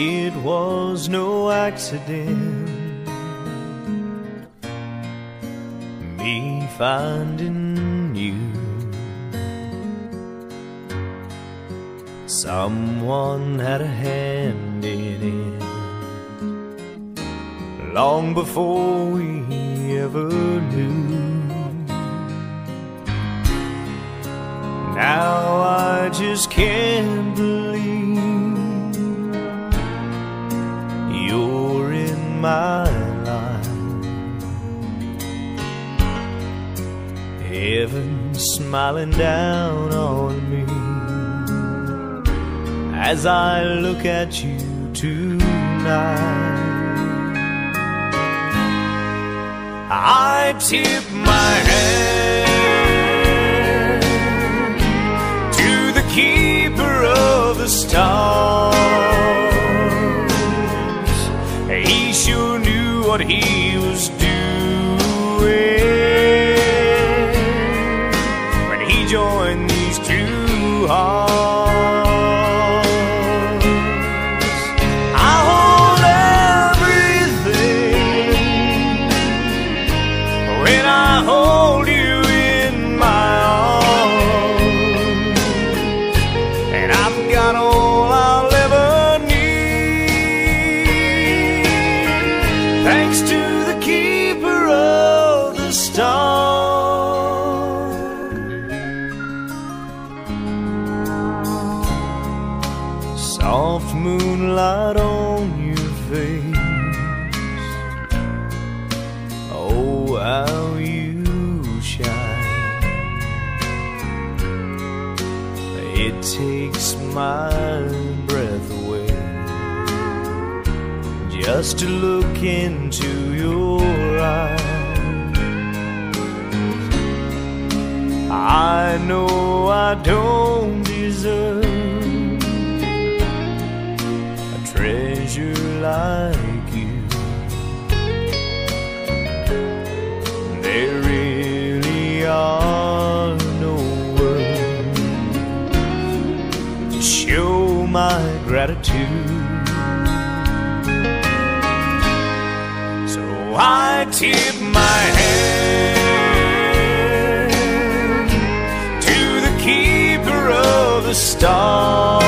It was no accident. Me finding you. Someone had a hand in it long before we ever knew. Now I just can't believe my life. Heaven smiling down on me as I look at you tonight. I tip my what he was doing when he joined these two hearts. I hold everything when I hold you in my arms, and I've got all thanks to the keeper of the stars. Soft moonlight on your face. Oh, how you shine. It takes my breath just to look into your eyes. I know I don't deserve a treasure like you. There really are no words to show my gratitude. I tip my hand to the keeper of the stars.